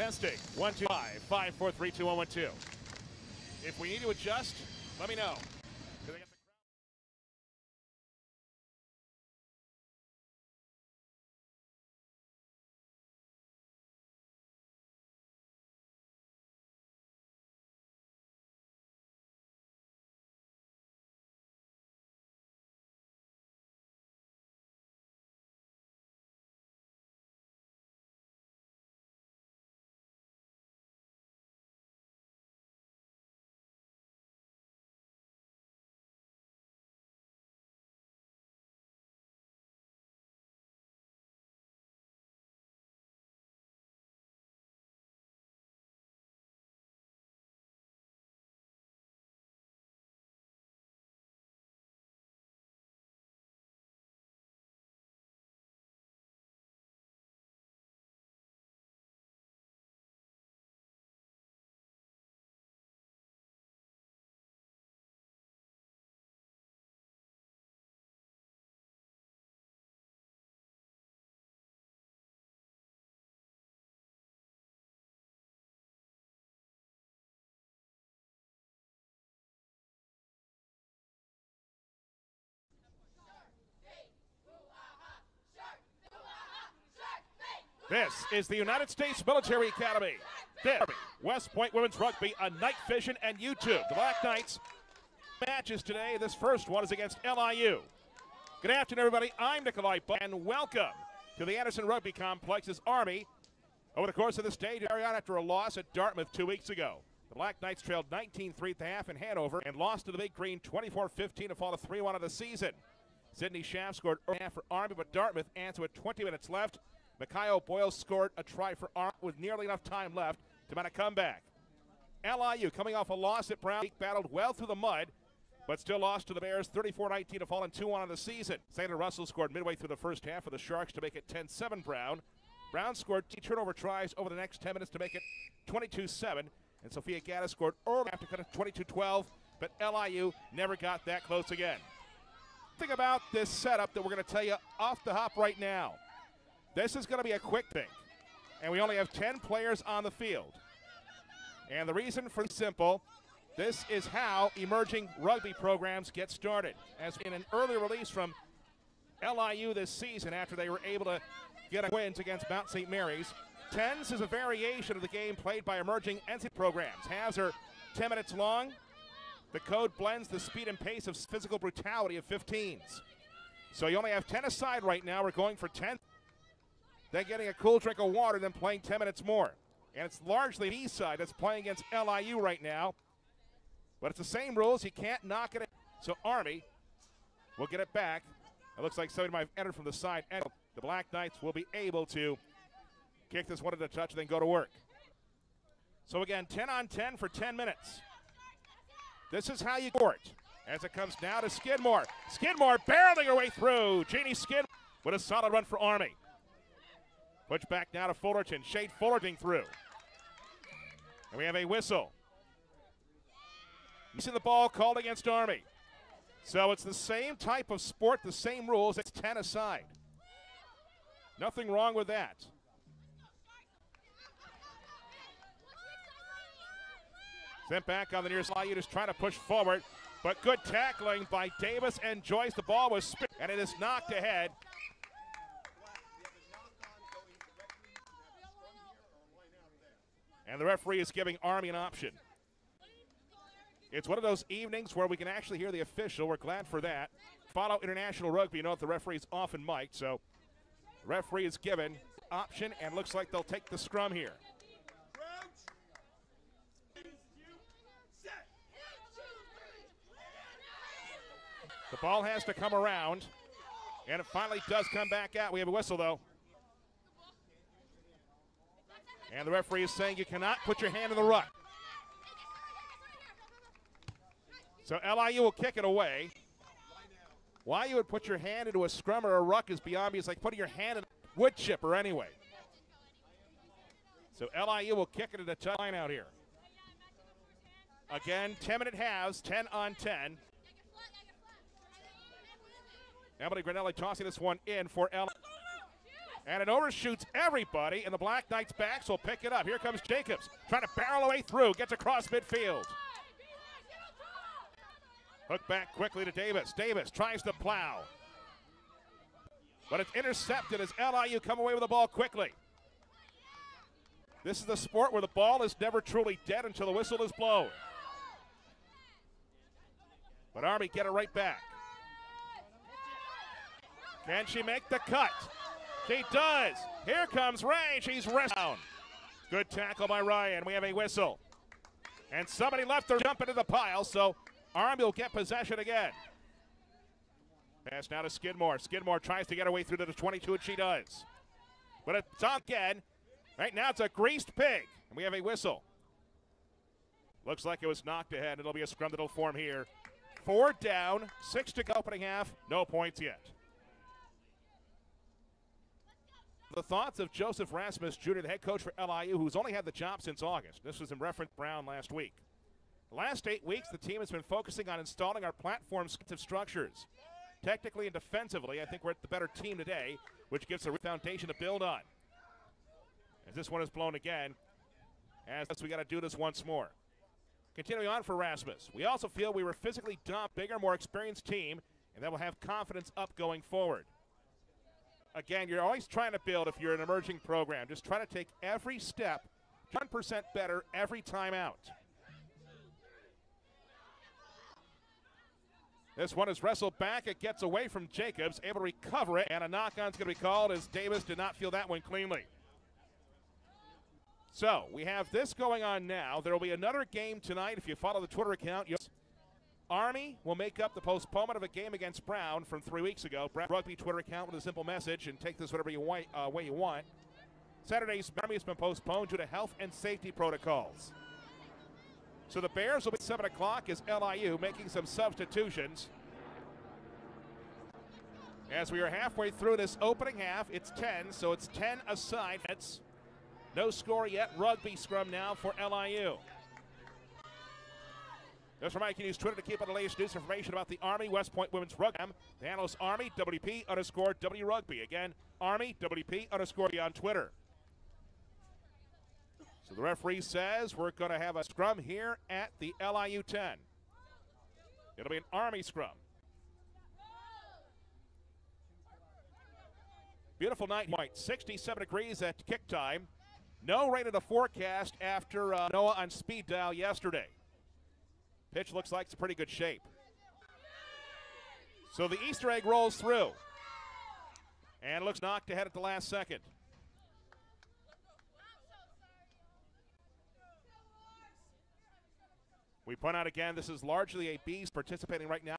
Testing. One, two, five, five, four, three, two, one, one, two. If we need to adjust, let me know. This is the United States Military Academy. This West Point Women's Rugby on Night Vision and YouTube. The Black Knights matches today. This first one is against LIU. Good afternoon, everybody. I'm Nikolai Buck, and welcome to the Anderson Rugby Complex's Army. Over the course of this day, carry on after a loss at Dartmouth two weeks ago. The Black Knights trailed 19-3 at the half in Hanover and lost to the Big Green 24-15 to fall to 3-1 of the season. Sydney Schaff scored early half for Army, but Dartmouth answered with 20 minutes left. Mikhail Boyle scored a try for Army with nearly enough time left to mount a comeback. LIU coming off a loss at Brown battled well through the mud, but still lost to the Bears 34-19 to fall in 2-1 of the season. Sandra Russell scored midway through the first half for the Sharks to make it 10-7 Brown. Brown scored two turnover tries over the next 10 minutes to make it 22-7, and Sophia Gaddis scored early after cut it 22-12, but LIU never got that close again. Think about this setup that we're going to tell you off the hop right now. This is going to be a quick thing, and we only have 10 players on the field. And the reason for simple, this is how emerging rugby programs get started. As in an early release from LIU this season after they were able to get a wins against Mount St. Mary's. Tens is a variation of the game played by emerging NC programs. Halves are 10 minutes long. The code blends the speed and pace of physical brutality of 15s. So you only have 10 aside right now. We're going for 10. Then getting a cool drink of water, then playing 10 minutes more. And it's largely the east side that's playing against LIU right now. But it's the same rules. You can't knock it. So Army will get it back. It looks like somebody might have entered from the side. And the Black Knights will be able to kick this one at a touch and then go to work. So again, 10 on 10 for 10 minutes. This is how you it. As it comes now to Skidmore. Skidmore barreling her way through. Jeannie Skidmore with a solid run for Army. Push back now to Fullerton. Shade Fullerton through. And we have a whistle. Missing the ball called against Army. So it's the same type of sport, the same rules. It's 10 aside. Nothing wrong with that. Sent back on the near side. You just trying to push forward. But good tackling by Davis and Joyce. The ball was spit, and it is knocked ahead. And the referee is giving Army an option. It's one of those evenings where we can actually hear the official. We're glad for that. Follow international rugby. You know the referee's often mic'd, so referee is given option and looks like they'll take the scrum here. The ball has to come around, and it finally does come back out. We have a whistle, though. And the referee is saying you cannot put your hand in the ruck. So LIU will kick it away. Why you would put your hand into a scrum or a ruck is beyond me. It's like putting your hand in a wood chipper anyway. So LIU will kick it at a touch line out here. Again, 10 minute halves, 10 on 10. Emily Granelli tossing this one in for L. And it overshoots everybody, and the Black Knights backs will pick it up. Here comes Jacobs, trying to barrel away through, gets across midfield. Hook back quickly to Davis. Davis tries to plow. But it's intercepted as LIU come away with the ball quickly. This is the sport where the ball is never truly dead until the whistle is blown. But Army get it right back. Can she make the cut? She does. Here comes Ray. She's rest down. Good tackle by Ryan. We have a whistle. And somebody left her jump into the pile, so Army will get possession again. Pass now to Skidmore. Skidmore tries to get her way through to the 22, and she does. But it's on again. Right now it's a greased pig, and we have a whistle. Looks like it was knocked ahead. It'll be a scrum that'll form here. Four down, six to go opening half, no points yet. The thoughts of Joseph Rasmus Jr., the head coach for LIU, who's only had the job since August. This was in reference Brown last week. The last eight weeks, the team has been focusing on installing our platform structures. Technically and defensively, I think we're the better team today, which gives a foundation to build on. As this one is blown again, as we got to do this once more. Continuing on for Rasmus, we also feel we were physically dumb, bigger, more experienced team, and that will have confidence up going forward. Again, you're always trying to build if you're an emerging program. Just try to take every step 10% better every time out. This one is wrestled back. It gets away from Jacobs, able to recover it, and a knock on is going to be called as Davis did not feel that one cleanly. So we have this going on now. There will be another game tonight. If you follow the Twitter account, Army will make up the postponement of a game against Brown from three weeks ago. Rugby Twitter account with a simple message and take this whatever you want, uh, way you want. Saturday's Army has been postponed due to health and safety protocols. So the Bears will be 7 o'clock as LIU making some substitutions. As we are halfway through this opening half, it's 10, so it's 10 aside. It's no score yet. Rugby scrum now for LIU. That's from Mike News Twitter to keep up the latest news information about the Army West Point Women's Rugby. The is Army WP underscore W Rugby. Again, Army WP underscore on Twitter. So the referee says we're going to have a scrum here at the LIU 10. It'll be an Army scrum. Beautiful night, White. 67 degrees at kick time. No rain in the forecast after uh, NOAA on speed dial yesterday. Pitch looks like it's pretty good shape. So the Easter egg rolls through. And looks knocked ahead at the last second. We point out again, this is largely a Bees participating right now.